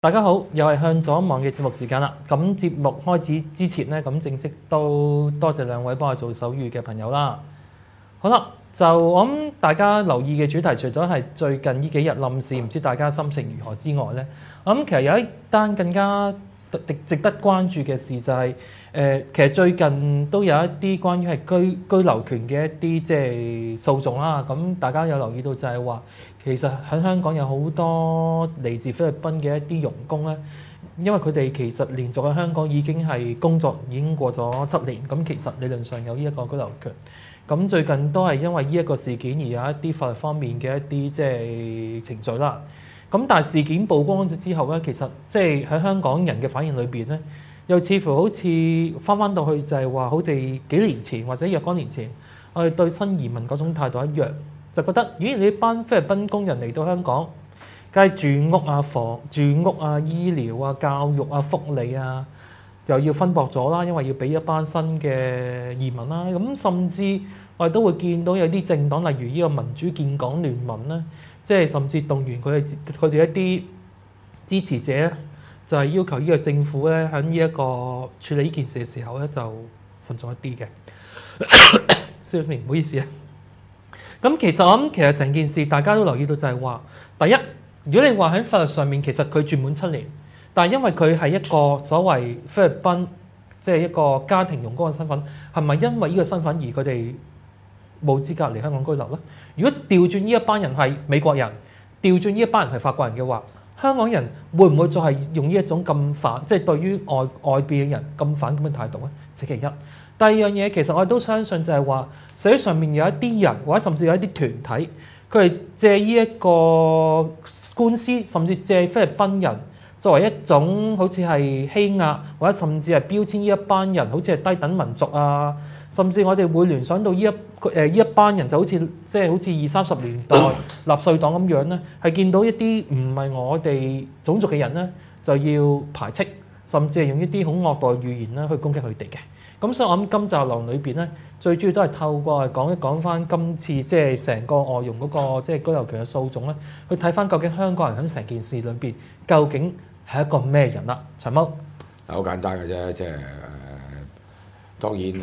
大家好，又系向左望嘅节目时间啦。咁节目开始之前呢，咁正式都多谢两位帮我做手语嘅朋友啦。好啦，就我谂大家留意嘅主题，除咗系最近呢几日冧市，唔知大家心情如何之外呢，我諗其实有一单更加值得關注嘅事就係、誒、其實最近都有一啲關於係居居留權嘅一啲即係訴訟啦。咁大家有留意到就係話，其實喺香港有好多嚟自菲律賓嘅一啲傭工咧，因為佢哋其實連續喺香港已經係工作已經過咗七年，咁其實理論上有呢一個居留權。咁最近都係因為呢一個事件而有一啲法律方面嘅一啲即係程序啦。咁但係事件曝光咗之後咧，其實即係喺香港人嘅反應裏邊咧，又似乎好似翻翻到去就係話，好似幾年前或者若干年前，我哋對新移民嗰種態度一樣，就覺得咦你班菲律賓工人嚟到香港，梗係住屋啊、房住屋啊、醫療啊、教育啊、福利啊，又要分薄咗啦，因為要俾一班新嘅移民啦。咁甚至我哋都會見到有啲政黨，例如呢個民主建港聯盟咧。即係甚至動員佢哋佢哋一啲支持者咧，就係、要求呢個政府咧喺呢一個處理呢件事嘅時候咧，就慎重一啲嘅。小明唔好意思啊。咁其實我諗其實成件事大家都留意到就係話，第一，如果你話喺法律上面其實佢住滿七年，但係因為佢係一個所謂菲律賓即係一個家庭傭工嘅身份，係咪因為呢個身份而佢哋冇資格嚟香港居留咧？如果調轉呢一班人係美國人，調轉呢一班人係法國人嘅話，香港人會唔會再係用呢一種咁反，即係對於外外邊嘅人咁反咁嘅態度咧？此其一。第二樣嘢其實我哋都相信就係話，社會上面有一啲人或者甚至有一啲團體，佢係借呢一個官司，甚至借菲律賓人作為一種好似係欺壓，或者甚至係標籤呢一班人好似係低等民族啊。甚至我哋會聯想到呢一誒呢一班人就好似即係好似二三十年代納粹黨咁樣咧，係見到一啲唔係我哋種族嘅人咧，就要排斥，甚至係用一啲好惡待語言咧去攻擊佢哋嘅。咁所以我諗今集流裏邊咧，最主要都係透過講一講翻今次即係成個外傭嗰個即係居留權嘅訴訟咧，去睇翻究竟香港人喺成件事裏邊究竟係一個咩人啦？陳茂，好簡單嘅啫，即係誒當然誒。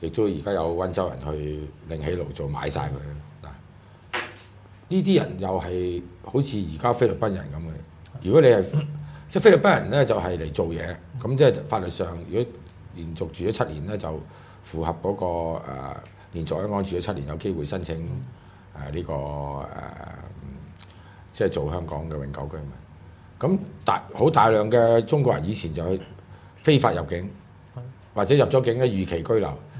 亦都而家有温州人去另起爐灶買晒佢嗱，呢啲人又係好似而家菲律賓人咁嘅。如果你係 即係菲律賓人咧，就係嚟做嘢，咁即係法律上，如果連續住咗七年咧，就符合嗰、嗰個誒、呃、連續喺港住咗七年，有機會申請誒呢、呃呢個誒、呃、即係做香港嘅永久居民。咁大好大量嘅中國人以前就去非法入境，或者入咗境咧預期居留。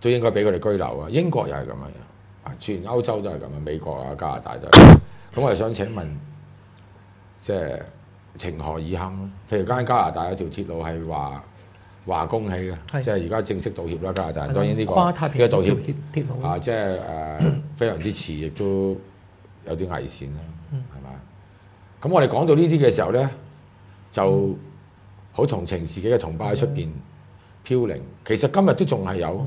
都應該俾佢哋居留啊！英國又係咁樣，啊，全歐洲都係咁啊，美國啊、加拿大都係。咁我係想請問，即係情何以堪？譬如間加拿大有條鐵路係話話工起嘅，即係而家正式道歉啦，加拿大。當然呢個呢個道歉鐵路啊，即係誒非常之遲，亦都有啲危險啦，係嘛？咁我哋講到呢啲嘅時候咧，就好同情自己嘅同胞喺出邊飄零。其實今日都仲係有。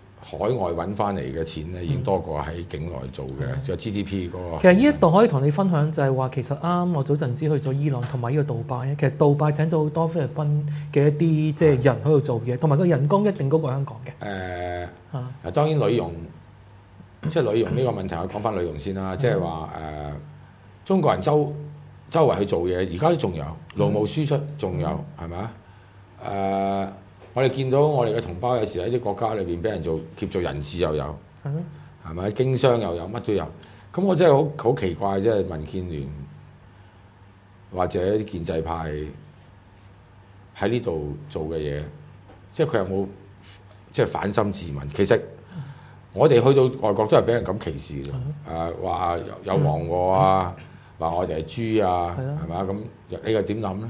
海外揾翻嚟嘅錢咧，已經多過喺境內做嘅，即係 GDP 嗰個。嗯其實呢一度可以同你分享就係話，其實啱我早陣子去咗伊朗同埋呢個杜拜，其實杜拜請咗好多菲律賓嘅一啲即係人喺度做嘢，同埋個人工一定高過香港嘅。誒。啊，誒當然女傭，即係女傭呢個問題，我講翻女傭先啦。即係話誒，中國人周周圍去做嘢，而家都仲有勞務輸出，仲有係咪啊？誒，我哋見到我哋嘅同胞有時喺啲國家裏邊俾人做劫做人質又有，係咪？經商又有，乜都有。咁我真係好好奇怪，即係民建聯或者啲建制派喺呢度做嘅嘢，即係佢有冇即係反心自問？其實我哋去到外國都係俾人咁歧視嘅啫。誒話有有黃禍啊，話我哋係豬啊，係咪啊？咁你又點諗咧？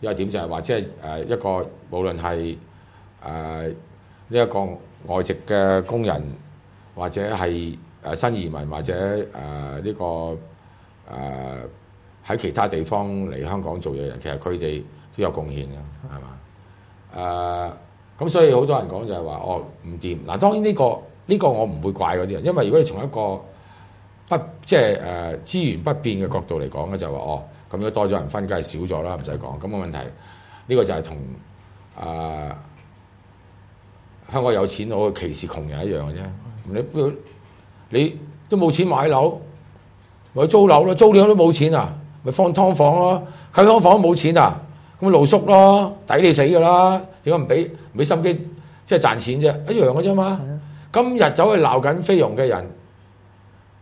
一個點，就係話即係誒一個無論係誒呢一個外籍嘅工人，或者係誒新移民，或者誒呢、個誒喺、其他地方嚟香港做嘢嘅人，其實佢哋都有貢獻嘅，係嘛？誒、咁所以好多人講就係話哦唔掂嗱，當然呢、個呢、個我唔會怪嗰啲人，因為如果你從一個不即係誒資源不變嘅角度嚟講咧，就話哦咁如果多咗人分，梗係少咗啦，唔使講。咁個問題呢、個就係同誒香港有錢佬歧視窮人一樣嘅啫。你你都冇錢買樓，咪租樓咯，租樓都冇錢啊，咪放劏房咯，喺劏房冇錢啊，咁咪露宿咯，抵你死㗎啦！點解唔俾唔俾心機即係賺錢啫？一樣嘅啫嘛。今日走去鬧緊菲傭嘅人，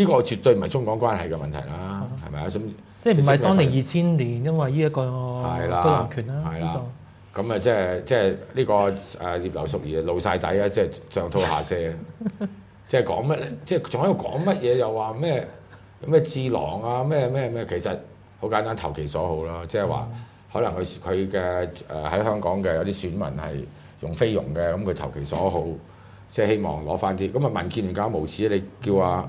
呢、個絕對唔係中港關係嘅問題啦，係咪啊？咁即係唔係當年二千年，因為呢一個係啦居留權啦，係啦咁啊，即係即係呢個誒葉劉淑儀啊，露晒底啊，即係上吐下瀉，即係講乜？即係仲喺度講乜嘢？又話咩咩智囊啊？咩咩咩？其實好簡單，投其所好啦。即係話可能佢佢嘅誒喺香港嘅有啲選民係用菲傭嘅，咁佢投其所好，即係希望攞翻啲。咁啊，民建聯更加無恥，你叫啊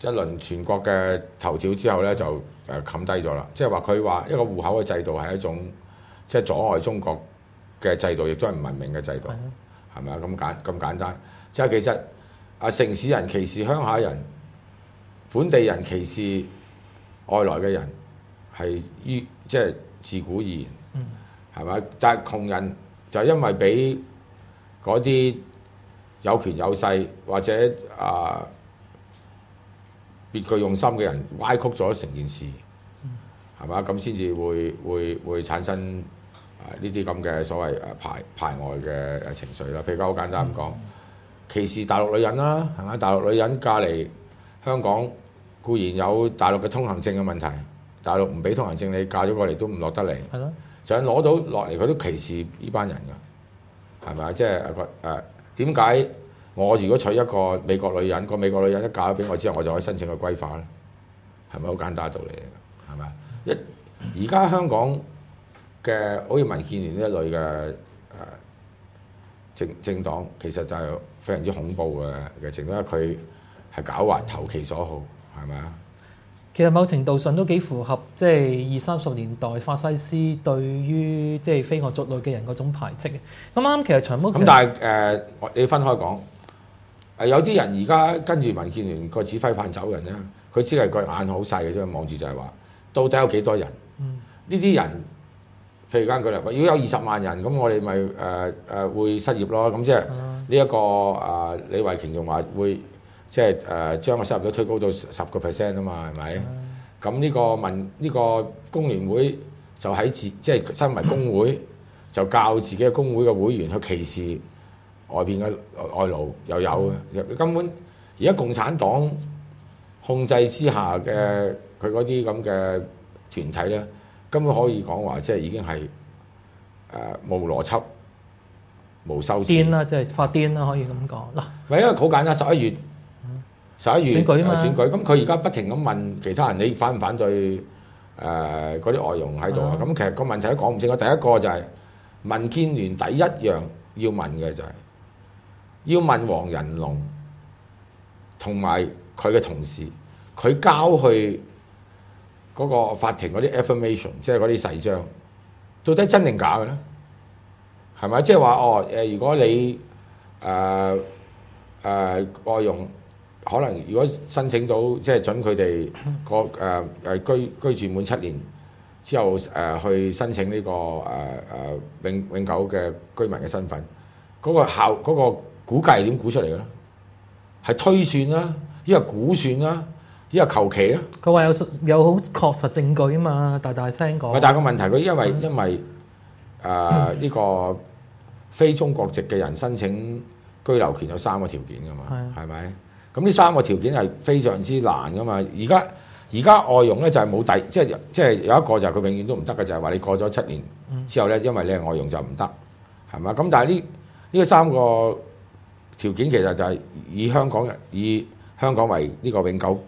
一輪全國嘅頭條之後咧，就誒冚低咗啦。即係話佢話一個戶口嘅制度係一種即係阻礙中國嘅制度，亦都係唔文明嘅制度。係咪啊？咁簡咁簡單，即係、其實啊，城市人歧視鄉下人，本地人歧視外來嘅人，係於即係自古而言，嗯係咪？但係窮人就因為俾嗰啲有權有勢或者啊別具用心嘅人歪曲咗成件事，係嘛？咁先至會會會產生。啊呢啲咁嘅所謂誒排排外嘅誒情緒啦，譬如講好簡單咁講，歧視大陸女人啦，係咪？大陸女人嫁嚟香港固然有大陸嘅通行證嘅問題，大陸唔俾通行證你嫁咗過嚟都唔落得嚟，係咯，就算攞到落嚟佢都歧視呢班人㗎，係咪啊？即係誒誒點解我如果娶一個美國女人，個美國女人一嫁咗俾我之後，我就可以申請個歸化咧？係咪好簡單嘅道理嚟？係咪而家香港嘅好似民建聯呢一類嘅誒、政政黨，其實就係非常之恐怖嘅嘅政黨，佢係狡猾投其所好，係咪啊？其實某程度上都幾符合即係二三十年代法西斯對於即係非我族類嘅人嗰種排斥嘅。咁啱其實長毛咁但係誒、呃我你分開講，誒有啲人而家跟住民建聯個指揮棒走人咧，佢只係個眼好細嘅啫，望住就係話到底有幾多人？嗯呢啲人，譬如間佢哋話，如果有二十萬人，咁我哋咪誒誒會失業咯。咁即係呢一個誒、李慧瓊仲話會即係誒將個收入率推高到十個 percent 啊嘛，係咪？咁呢個民呢、個工聯會就喺自即係身為工會，就教自己嘅工會嘅會員去歧視外邊嘅外勞又有嘅，根本而家共產黨控制之下嘅佢嗰啲咁嘅團體咧，根本可以講話即係已經係誒、呃、無邏輯、無修辭。癲啦，即係發癲啦，可以咁講嗱。唔係因為好簡單，十一月十一月選舉啊嘛呃選舉，咁佢而家不停咁問其他人，你反唔反對誒嗰啲外傭喺度啊？啊咁其實個問題都講唔清楚。第一個就係、民建聯第一樣要問嘅就係、要問黃仁龍同埋佢嘅同事，佢交去嗰個法庭嗰啲 affirmation，即係嗰啲誓章，到底真定假嘅咧？係咪？即係話哦誒，如果你誒誒、外傭可能如果申請到即係準佢哋個誒誒居居住滿七年之後誒、去申請呢、個誒誒、永永久嘅居民嘅身份，嗰、個效嗰、個估計係點估出嚟嘅咧？係推算啦，依個估算啦，依個求其啦。佢話有實有好確實證據啊嘛，大大聲講。但係個問題，佢因為因為誒呢、個非中國籍嘅人申請居留權有三個條件㗎嘛，係咪？咁呢三個條件係非常之難㗎嘛。而家而家外傭咧就係冇第，即係即係有一個就係佢永遠都唔得嘅，就係、話你過咗七年之後咧，因為你係外傭就唔得，係嘛？咁但係呢呢三個條件其實就係以香港人以香港為呢個永久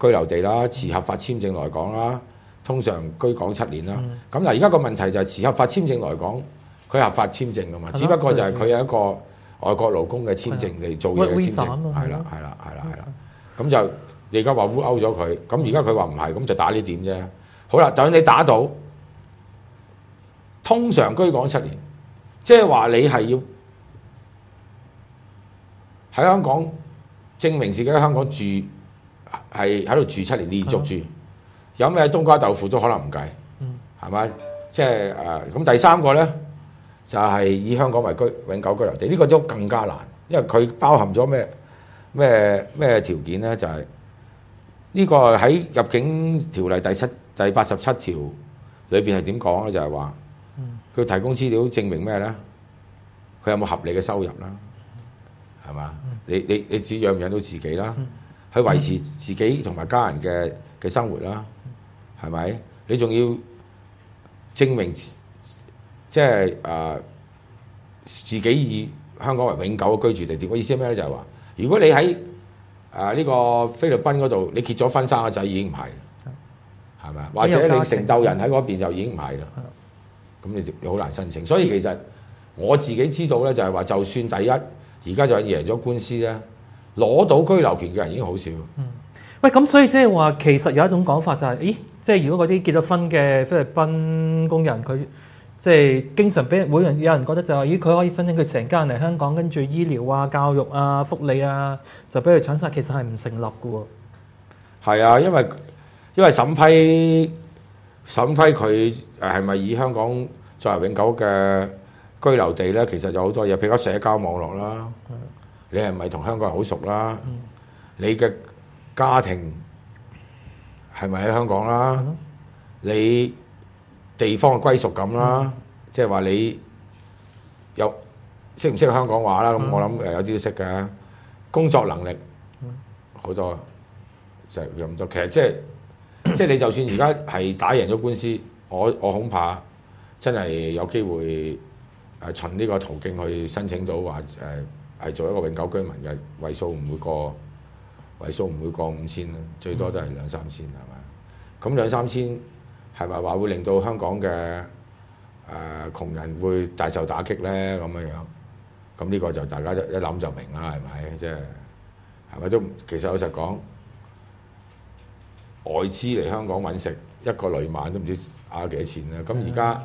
居留地啦，持合法簽證來講啦。通常居港七年啦。咁嗱、而家個問題就係持合法簽證來講，佢合法簽證噶嘛，只不過就係佢有一個外國勞工嘅簽證嚟做嘢嘅簽證，係啦，係啦，係啦，係啦。咁就你而家話烏勾咗佢，咁而家佢話唔係，咁就打呢點啫。好啦，就算你打到，通常居港七年，即係話你係要喺香港證明自己喺香港住係喺度住七年連續住，有咩冬瓜豆腐都可能唔計，嗯係咪？即係誒咁第三個咧就係、以香港為居永久居留地，呢、個都更加難，因為佢包含咗咩咩咩條件咧？就係、呢個喺入境條例第七第八十七條裏邊係點講咧？就係話佢提供資料證明咩咧？佢有冇合理嘅收入啦？係嘛？你你你自己養唔養到自己啦？去維持自己同埋家人嘅嘅生活啦，係咪？你仲要證明即係誒、呃自己以香港為永久嘅居住地點。我意思係咩咧？就係、話，如果你喺誒呢個菲律賓嗰度，你結咗婚生個仔已經唔係，係咪啊？或者你成竇人喺嗰邊就已經唔係啦。咁你就好難申請。所以其實我自己知道咧，就係話，就算第一而家就係贏咗官司咧，攞到居留權嘅人已經好少。嗯喂，咁所以即係話，其實有一種講法就係、咦，即係如果嗰啲結咗婚嘅菲律賓工人，佢即係經常俾人會人有人覺得就係、咦，佢可以申請佢成家人嚟香港，跟住醫療啊、教育啊、福利啊，就俾佢搶晒，其實係唔成立嘅喎。係啊，因為因為審批審批佢誒係咪以香港作為永久嘅居留地咧？其實有好多嘢，譬如講社交網絡啦，你係咪同香港人好熟啦？你嘅家庭係咪喺香港啦？你地方嘅歸屬感啦，即係話你有識唔識香港話啦？咁我諗誒有啲都識嘅，工作能力好多。就係咁多。其實即係即係你就算而家係打贏咗官司，我我恐怕真係有機會誒循呢個途徑去申請到話誒係做一個永久居民嘅位數唔會過位數唔會過五千啦，最多都係兩三千係咪？咁兩三千係咪話會令到香港嘅誒、呃、窮人會大受打擊咧？咁樣樣咁呢個就大家一一諗就明啦，係咪？即係係咪都其實老實講。外資嚟香港揾食，一個旅晚都唔知啊幾多錢啦。咁而家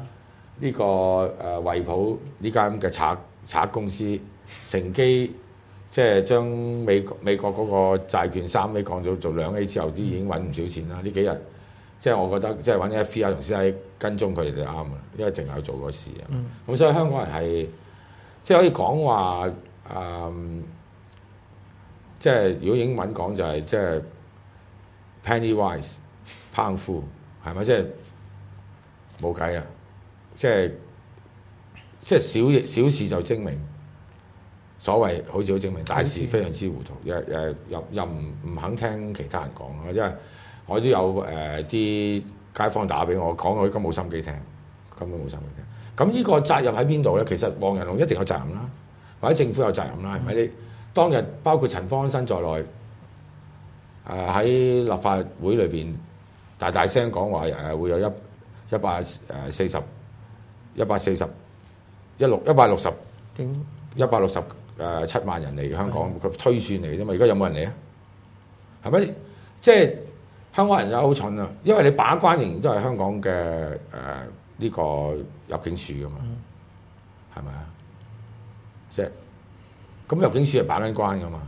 呢個誒惠普呢間咁嘅賊賊公司，乘機即係將美美國嗰個債券三 A 降咗做兩 A 之後，都已經揾唔少錢啦。呢幾日即係我覺得即係揾 FBI 同 CIA 跟蹤佢哋就啱啦，因為淨係做過事啊。嗯咁、所以香港人係即係可以講話誒，即係如果英文講就係、即係 penny wise 烹夫係咪？即係冇計啊！即係即係小嘢小事就精明，所謂好似好精明，大事非常之糊塗，又誒又又唔唔肯聽其他人講咯，因為我都有誒啲、街坊打俾我講，我根本冇心機聽，根本冇心機聽。咁呢個責任喺邊度咧？其實黃仁龍一定有責任啦，或者政府有責任啦，係咪？你當日包括陳方安生在內，誒、喺立法會裏邊大大聲講話誒會有一一百誒四十一百四十一六一百六十點一百六十誒七萬人嚟香港，佢推算嚟嘅啫嘛。而家有冇人嚟啊？係咪？即係香港人又好蠢啊！因為你把關仍然都係香港嘅誒呢個入境處噶嘛，係咪啊？即係咁入境處係把緊關噶嘛。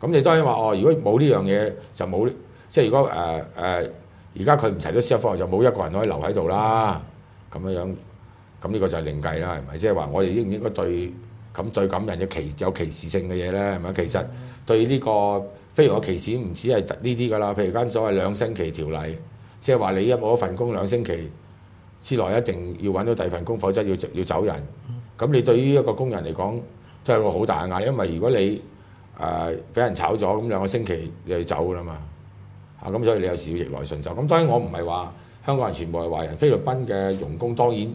咁你當然話哦，如果冇呢樣嘢就冇，即係如果誒誒而家佢唔提到司法科，就冇一個人可以留喺度啦。咁樣樣，咁呢個就係另計啦，係咪？即係話我哋應唔應該對咁對咁人嘅歧有歧視性嘅嘢咧？係咪？其實對呢個非華嘅歧視唔止係呢啲㗎啦，譬如間所謂兩星期條例，即係話你一冇一份工兩星期之內一定要揾到第二份工，否則要要走人。咁你對於一個工人嚟講，真係個好大嘅壓力，因為如果你誒俾、人炒咗，咁兩個星期你就走㗎啦嘛。啊，咁所以你有時要逆來順受。咁當然我唔係話香港人全部係壞人，菲律賓嘅傭工當然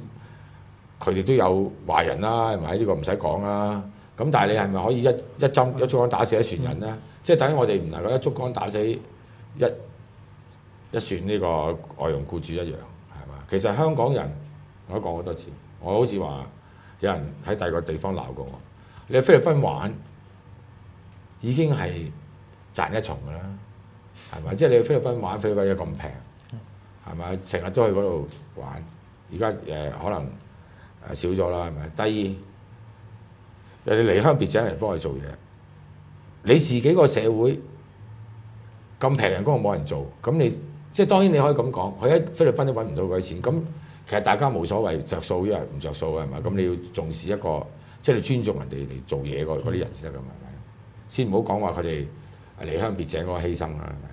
佢哋都有壞人啦，係咪？呢、個唔使講啦。咁但係你係咪可以一一針一竹竿打死一船人咧？即係等於我哋唔能夠一竹竿打死一一船呢個外佣僱主一樣，係嘛？其實香港人我都講好多次，我好似話有人喺第二個地方鬧過我，你去菲律賓玩已經係賺一重㗎啦，係咪？即係你去菲律賓玩，菲律賓又咁平，係咪？成日都去嗰度玩，而家誒可能誒少咗啦，係咪？第二，人哋離鄉別井嚟幫佢做嘢，你自己個社會咁平人工冇人做，咁你即係當然你可以咁講，佢喺菲律賓都揾唔到嗰啲錢，咁其實大家冇所謂着數，因為唔着數嘅係咪？咁你要重視一個，即係你尊重人哋嚟做嘢嗰啲人先得㗎嘛，係咪？先唔好講話佢哋離鄉別井嗰個犧牲啦，係咪？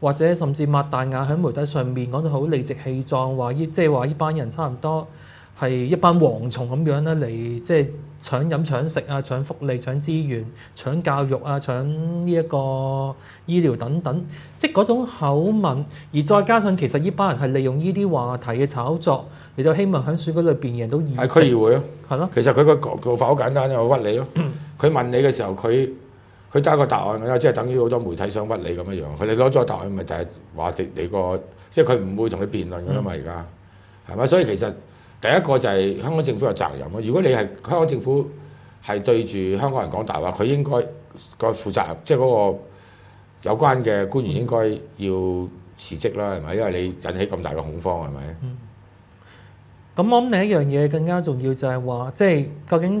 或者甚至擘大眼喺媒體上面講到好理直氣壯，話依即係話呢班人差唔多係一班蝗蟲咁樣咧嚟，即係搶飲搶食啊、搶福利、搶資源、搶教育啊、搶呢一個醫療等等，即係嗰種口吻，而再加上其實呢班人係利用呢啲話題嘅炒作嚟到希望喺選舉裏邊贏到議喺區席，議會咯。係咯。其實佢個做法好簡單啫，我屈你咯。佢問你嘅時候，佢 佢得一個答案㗎啦，即係等於好多媒體想屈你咁樣樣。佢哋攞咗個答案，咪就係話你你個，即係佢唔會同你辯論㗎啦嘛。而家係咪？所以其實第一個就係香港政府有責任咯。如果你係香港政府係對住香港人講大話，佢應該個負責任，即係嗰個有關嘅官員應該要辭職啦，係咪？因為你引起咁大嘅恐慌，係咪？咁我諗另一樣嘢更加重要就係話，即係究竟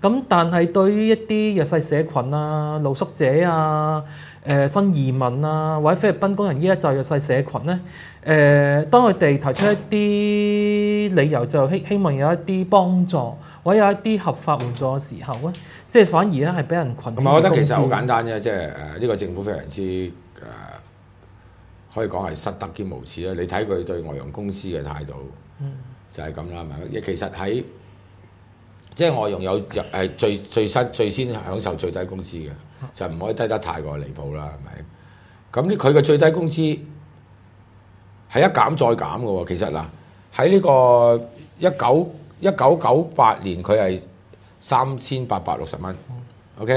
咁但係對於一啲弱勢社群啊、露宿者啊、誒、新移民啊，或者菲律賓工人依一就弱勢社群咧，誒、當佢哋提出一啲理由，就希希望有一啲幫助，或者有一啲合法援助嘅時候咧，即係反而咧係俾人群。咁我覺得其實好簡單啫，即係誒呢個政府非常之誒、可以講係失德兼無恥啦。你睇佢對外傭公司嘅態度，就係咁啦，係咪？其實喺即係外傭有誒最最新最先享受最低工資嘅，就唔可以低得太過離譜啦，係咪？咁呢佢嘅最低工資係一減再減嘅喎。其實嗱喺呢個一九一九九八年佢係三千八百六十蚊，OK？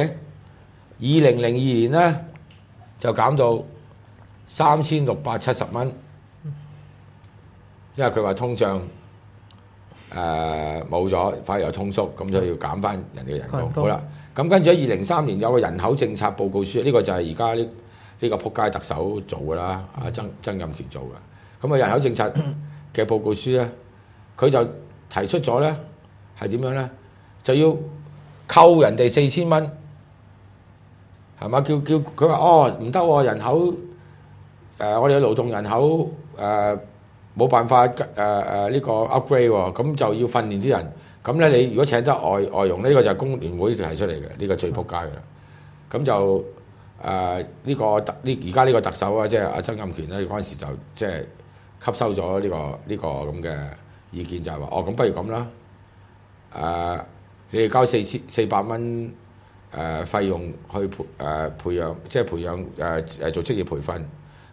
二零零二年咧就減到三千六百七十蚊，因為佢話通脹誒冇咗，反而又通縮，咁就要減翻人哋嘅人工。好啦，咁跟住喺二零三年有個人口政策報告書，呢、個就係而家呢呢個撲街特首做㗎啦，阿曾曾蔭權做嘅。咁啊人口政策嘅報告書咧，佢就提出咗咧係點樣咧？就要扣人哋四千蚊，係嘛？叫叫佢話哦唔得喎，人口誒、呃我哋嘅勞動人口誒。呃冇辦法誒誒呢個 upgrade 喎，咁就要訓練啲人。咁咧，你如果請得外外傭，呢、個就係工聯會提出嚟嘅，呢、個最撲街嘅啦。咁就誒呢、個特呢而家呢個特首啊，即係阿曾蔭權咧，嗰陣時就即係吸收咗呢、個呢、個咁嘅意見，就係話哦，咁不如咁啦。誒、你哋交四千四百蚊誒費用去培誒、培養，即係培養誒誒、做職業培訓。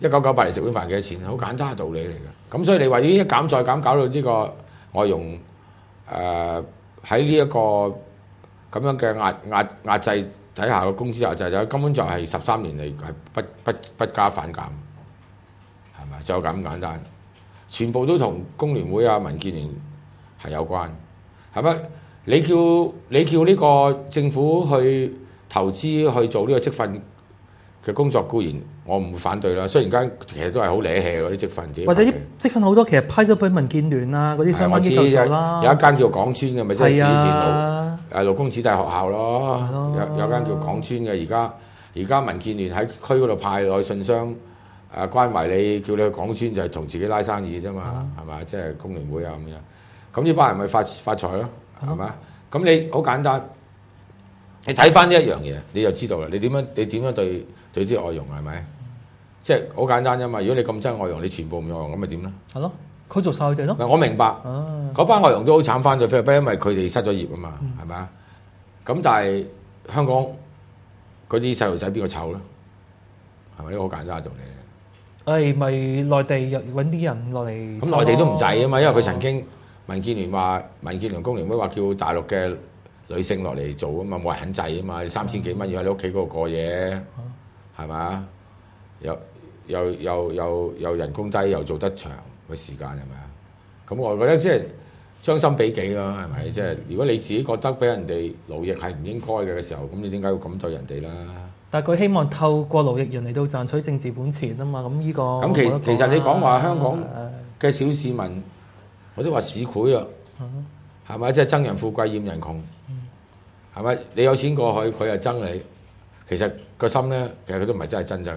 一九九八年食碗飯幾多錢？好簡單嘅道理嚟嘅。咁所以你話呢一減再減，搞到呢個外佣誒喺呢一個咁樣嘅壓壓壓制底下嘅工資壓制，就根本就係十三年嚟係不不不加反減，係咪？就咁簡單，全部都同工聯會啊、民建聯係有關，係咪？你叫你叫呢個政府去投資去做呢個積分嘅工作固然我唔會反對啦，雖然間其實都係好攣氣嗰啲職訓點，或者啲積分好多其實批咗俾民建聯啊嗰啲相關機構做啦。有一間叫港村嘅，咪即係以前係勞啊，誒勞工子弟學校咯，有有間叫港村嘅，而家而家民建聯喺區嗰度派落去信箱誒關懷你，叫你去港村就係同自己拉生意啫嘛，係嘛？即係工聯會啊咁樣，咁呢班人咪發發財咯，係嘛？咁你好簡單，你睇翻呢一樣嘢，你就知道啦。你點樣你點樣對對啲外傭係咪？即係好簡單啫嘛。如果你咁憎外傭，你全部唔用外傭咁咪點咧？係咯，佢做晒佢哋咯。嗱，我明白。啊，嗰班外傭都好慘，翻咗菲律賓，因為佢哋失咗業啊嘛，係咪啊？咁但係香港嗰啲細路仔邊個湊咧？係咪呢個好簡單嘅道理誒咪內地又揾啲人落嚟。咁內地都唔制啊嘛，因為佢曾經民建聯話，民建聯工聯會話叫大陸嘅女性落嚟做啊嘛，冇人肯制啊嘛，三千幾蚊要喺你屋企嗰度過夜，係咪啊？又又又又又人工低，又做得長嘅時間係咪啊？咁我覺得即係將心比己啦，係咪？即係如果你自己覺得俾人哋勞役係唔應該嘅嘅時候，咁你點解要咁對人哋啦？但係佢希望透過勞役人嚟到賺取政治本錢啊嘛，咁呢個咁其其實你講話香港嘅小市民，我都話市儈啊，係咪？即係憎人富貴厭人窮，係咪？你有錢過去，佢又憎你。其實個心咧，其實佢都唔係真係真憎。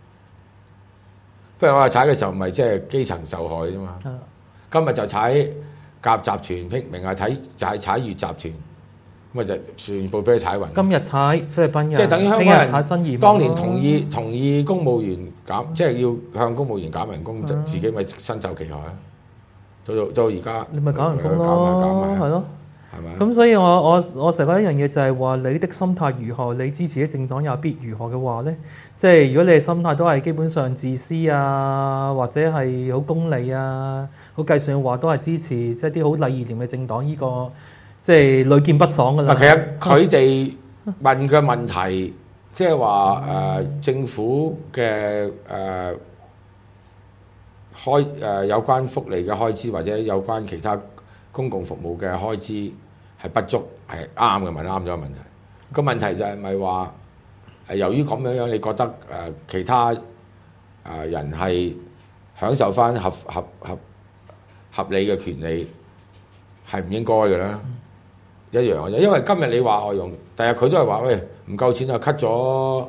不如我話踩嘅時候，唔係即係基層受害啫嘛。今日就踩甲集團，拼明係睇就係踩乙集團，咁啊就全部俾佢踩暈。今日踩菲律賓人，即係等於香港人踩新移民當年同意同意公務員減，即係要向公務員減人工，嗯自己咪身受其害啊！到到到而家你咪減人工減咯，係咯。係咪啊？咁所以我我我成日覺得一樣嘢就係話你的心態如何，你支持嘅政黨又必如何嘅話咧，即係如果你嘅心態都係基本上自私啊，或者係好功利啊、好計算嘅話，都係支持即係啲好禮義廉嘅政黨，呢、個即係屢見不爽㗎啦。嗱，其實佢哋問嘅問題，即係話誒政府嘅誒、呃、開誒、呃有關福利嘅開支，或者有關其他公共服務嘅開支係不足，係啱嘅問啱咗個問題。個問題就係咪話誒由於咁樣樣，你覺得誒、其他誒、人係享受翻合合合合理嘅權利係唔應該嘅咧？一樣嘅啫，因為今日你話外用，第日佢都係話喂唔夠錢就 cut 咗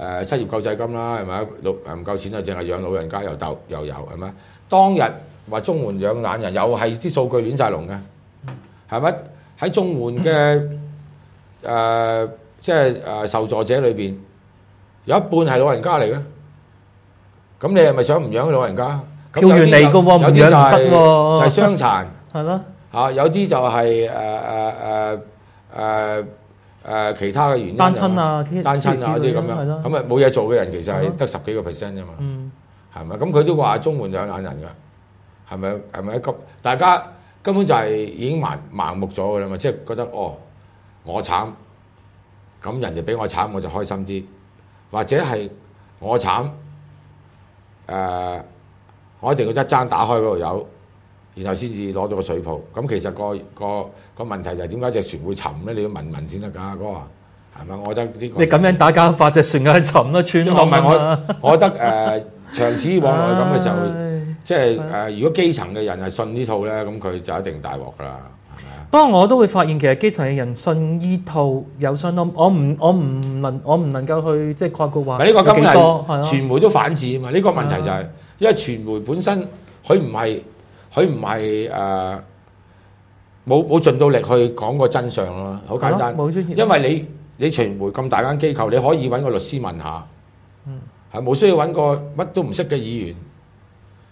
誒失業救濟金啦，係咪？老唔夠錢就淨係養老人家又鬥又有係咪？當日話中援養懶人又係啲數據亂晒龍嘅，係咪？喺中援嘅 誒、呃即係誒受助者裏邊有一半係老人家嚟嘅，咁你係咪想唔養老人家？咁票源有啲嚟㗎喎唔養唔得係喎。就係傷殘。係咯，嚇，有啲就係誒誒誒誒誒其他嘅原因，單親啊，啲單親啊嗰啲咁樣，咁啊冇嘢做嘅人其實係得十幾個 percent 啫嘛，嗯，係咪？咁佢都話中援養眼人㗎，係咪？係咪？咁大家根本就係已經盲盲目咗㗎啦嘛，即係覺得哦，我慘，咁人哋比我慘我就開心啲，或者係我慘，誒、我一定要一爭打開嗰度有。然後先至攞到個水泡。咁其實個個個問題就係點解隻船會沉咧？你要問問先得㗎，哥係咪？我覺得呢、個你咁樣打交法隻船係沉啦，穿即係我唔係我，我覺得誒、呃、長此往來咁嘅時候，唉即係誒、呃如果基層嘅人係信呢套咧，咁佢就一定大鑊㗎啦？不過我都會發現其實基層嘅人信依套有相當，我唔我唔能我唔能夠去即係概括話，呢個根本係傳媒都反智啊嘛。呢、個問題就係、係因為傳媒本身佢唔係佢唔係誒冇冇盡到力去講個真相咯，好簡單。因為你你傳媒咁大間機構，你可以揾個律師問下，嗯係冇需要揾個乜都唔識嘅議員，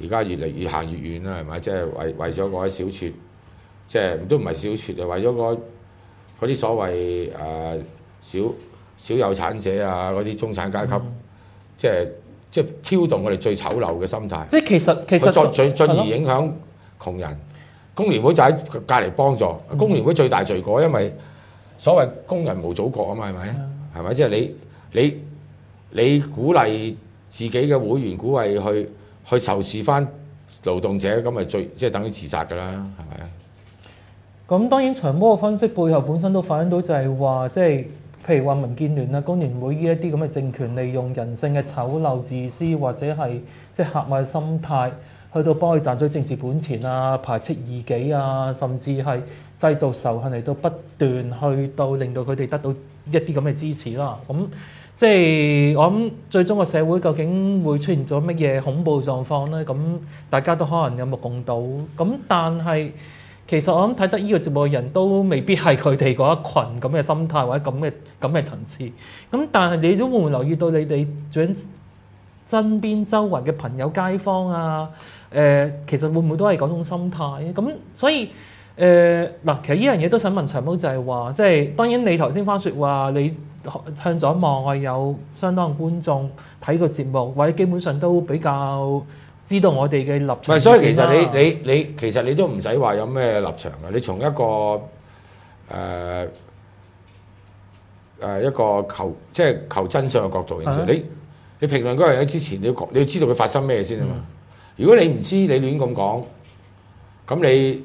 而家越嚟越行越遠啦，係咪？即係為為咗嗰一小撮，即係都唔係小撮，啊為咗嗰嗰啲所謂誒、小小有產者啊，嗰啲中產階級，即係即係挑動我哋最醜陋嘅心態。即係其實其佢實進進進而影響窮人。工聯會就喺隔離幫助，嗯工聯會最大罪過，因為所謂工人無祖國啊嘛，係咪？係咪？即係你你你鼓勵自己嘅會員，鼓勵去去仇視翻勞動者，咁咪最即係等於自殺㗎啦，係咪？咁當然長波嘅分析背後本身都反映到就係話，即係譬如話民建聯啊、工聯會呢一啲咁嘅政權，利用人性嘅醜陋、自私或者係即係狹隘心態，去到幫佢賺取政治本錢啊、排斥異己啊，甚至係製造仇恨嚟到不斷去到令到佢哋得到一啲咁嘅支持啦。咁即係我諗最終個社會究竟會出現咗乜嘢恐怖狀況咧？咁大家都可能有目共睹。咁但係其實我諗睇得呢個節目嘅人都未必係佢哋嗰一群咁嘅心態或者咁嘅咁嘅層次。咁但係你都會唔會留意到你哋長身邊周圍嘅朋友街坊啊？誒、其實會唔會都係嗰種心態？咁所以誒嗱、其實呢樣嘢都想問長毛就係話，即係當然你頭先番説話，你向左望，我有相當嘅觀眾睇個節目，或者基本上都比較知道我哋嘅立場。唔係，所以其實你你你其實你都唔使話有咩立場嘅，你從一個誒誒、一個求即係求真相嘅角度，其實你你評論嗰樣嘢之前，你要講你要知道佢發生咩先啊嘛。如果你唔知，你亂咁講，咁你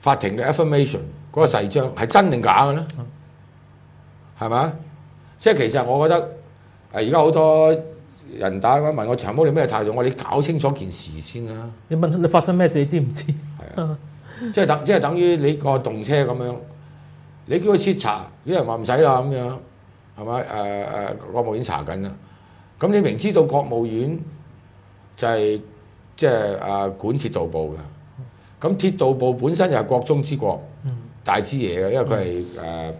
法庭嘅 affirmation 嗰個誓章係真定假嘅咧？係咪啊？即係其實我覺得誒而家好多人打電話問我長毛你咩態度，我話你搞清楚件事先啦。你問你發生咩事，你知唔知？係啊，即係等 即係等於你個動車咁樣，你叫佢徹查，啲人話唔使啦咁樣，係咪？誒、誒，國務院查緊啦。咁你明知道國務院就係即係誒管鐵道部嘅，咁鐵道部本身又係國中之國，大支嘢嘅，因為佢係誒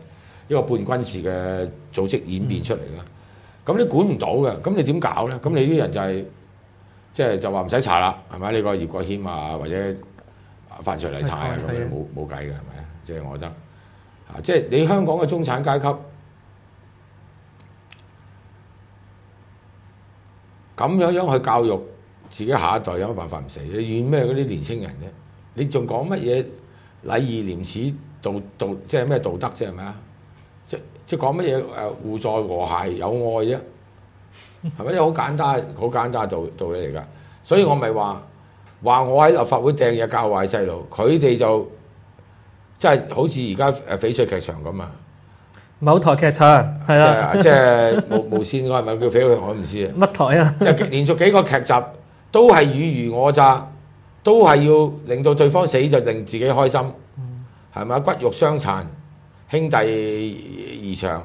一個半軍事嘅組織演變出嚟嘅。咁你管唔到嘅，咁你點搞咧？咁你啲人就係、即係就話唔使查啦，係咪？你個葉國軒啊，或者范徐麗泰啊，咁冇冇計嘅，係咪？即係我覺得啊，即係你香港嘅中產階級咁樣樣去教育自己下一代，有乜辦法唔死？你怨咩嗰啲年青人啫？你仲講乜嘢禮義廉恥道道，即係咩道德啫？係咪啊？即即係講乜嘢誒互助和諧有愛啫？係咪？好簡單，好簡單道道理嚟㗎。所以我咪話話我喺立法會掟嘢教壞細路，佢哋就即係好似而家誒翡翠劇場咁啊！某台劇場係啦，即係無 無線嗰係咪叫翡翠？我唔知啊。乜台啊？即係連續幾個劇集都係爾虞我詐，都係要令到對方死就令自己開心，係咪啊？骨肉相殘，兄弟義長，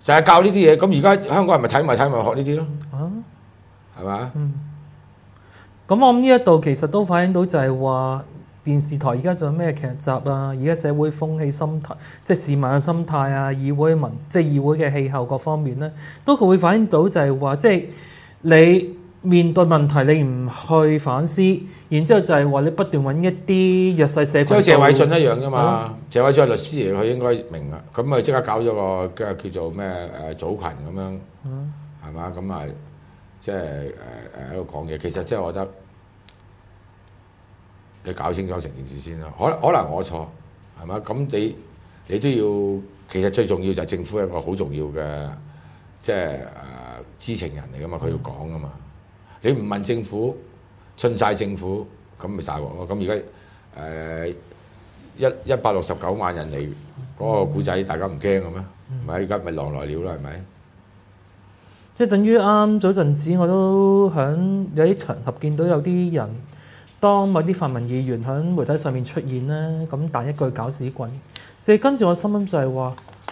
成日教呢啲嘢。咁而家香港人咪睇埋睇埋學呢啲咯，啊係咪啊？咁我諗呢一度其實都反映到就係話電視台而家仲有咩劇集啊？而家社會風氣心態，即係市民嘅心態啊，議會民即係議會嘅氣候各方面咧，都佢會反映到就係話，即係你面對問題你唔去反思，然之後就係話你不斷揾一啲弱勢社群。即係謝偉俊一樣啫嘛。謝偉俊係律師嚟，佢應該明啊。咁咪即刻搞咗個嘅叫做咩誒組群咁樣，係嘛？咁啊，即係誒誒喺度講嘢。其實即係我覺得你搞清楚成件事先啦。可能可能我錯係嘛？咁你你都要其實最重要就係政府一個好重要嘅即係誒知情人嚟噶嘛，佢要講噶嘛。你唔問政府，信晒政府，咁咪晒喎。咁而家誒一一百六十九萬人嚟嗰個古仔，大家唔驚嘅咩？咪而家咪狼來了啦，係咪？即係等於啱早陣子我都喺有啲場合見到有啲人，當某啲泛民議員喺媒體上面出現咧，咁彈一句搞屎棍，即係跟住我心諗就係話，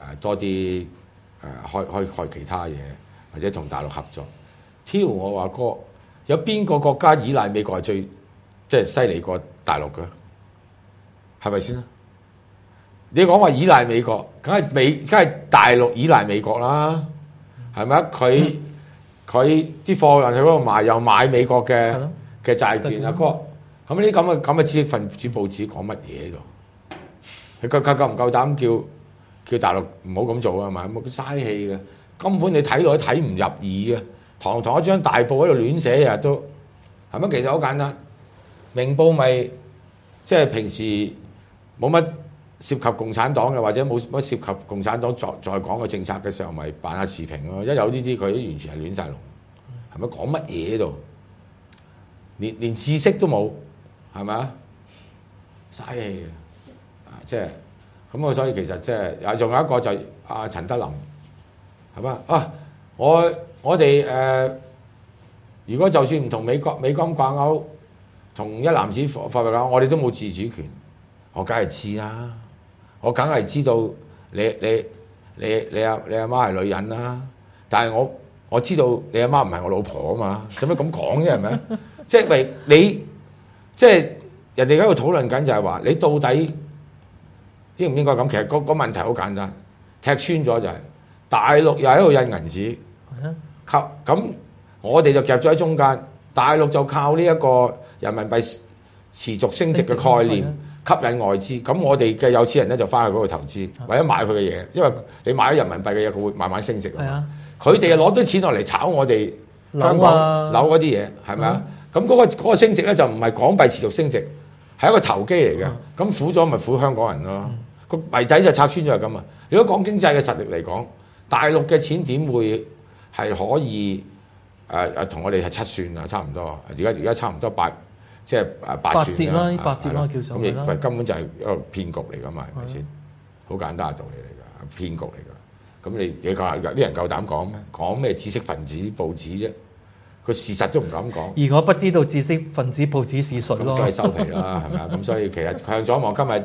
誒多啲誒開開開其他嘢，或者同大陸合作。挑我話哥，有邊個國家依賴美國係最即係犀利過大陸嘅？係咪先啊？你講話依賴美國，梗係美，梗係大陸依賴美國啦，係咪啊？佢佢啲貨運喺嗰度賣，又買美國嘅，嘅債券啊，哥，咁呢啲咁嘅咁嘅知識分子報紙講乜嘢喺度？佢夠夠夠唔夠膽叫叫大陸唔好咁做啊？係咪？冇嘥氣嘅，根本你睇落都睇唔入耳嘅，堂堂一張大報喺度亂寫日日都，係咪？其實好簡單，明報咪即係平時冇乜涉及共產黨嘅，或者冇乜涉及共產黨再再講嘅政策嘅時候，咪扮下持平咯。一有呢啲，佢都完全係亂晒龍，係咪講乜嘢喺度？連連知識都冇，係咪啊？嘥氣嘅，啊，即係咁啊！所以其實即係啊，仲有一個就係阿陳德林，係嘛啊？我我哋誒、呃如果就算唔同美國美金掛鈎，同一男子貨貨幣掛鈎，我哋都冇自主權。我梗係知啦，我梗係知道你你你你阿你阿媽係女人啦，但係我我知道你阿媽唔係我老婆啊嘛，使乜咁講啫係咪？即係咪你即係人哋喺度討論緊就係話你到底應唔應該咁？其實個個問題好簡單，踢穿咗就係、大陸又喺度印銀紙。靠咁，我哋就夾咗喺中間，大陸就靠呢一個人民幣持續升值嘅概念吸引外資。咁我哋嘅有錢人咧就翻去嗰度投資，啊或者買佢嘅嘢，因為你買咗人民幣嘅嘢，佢會慢慢升值啊佢哋又攞啲錢落嚟炒我哋香港樓嗰啲嘢，係咪啊？咁嗰個嗰個升值咧就唔係港幣持續升值，係一個投機嚟嘅嗯。咁苦咗咪苦香港人咯。個謎底就拆穿咗係咁啊！如果講經濟嘅實力嚟講，大陸嘅錢點會係可以誒誒同我哋係七算啊，差唔多。而家而家差唔多八，即係誒八算啦啊八折啦叫上咁亦根本就係一個騙局嚟㗎嘛，係咪先？好簡單嘅道理嚟㗎，騙局嚟㗎。咁你你夠有啲人夠膽講咩？講咩知識分子報紙啫？佢事實都唔敢講，而我不知道知識分子報紙是誰咯咁所以。收皮啦，係咪啊？咁所以其實向左望今日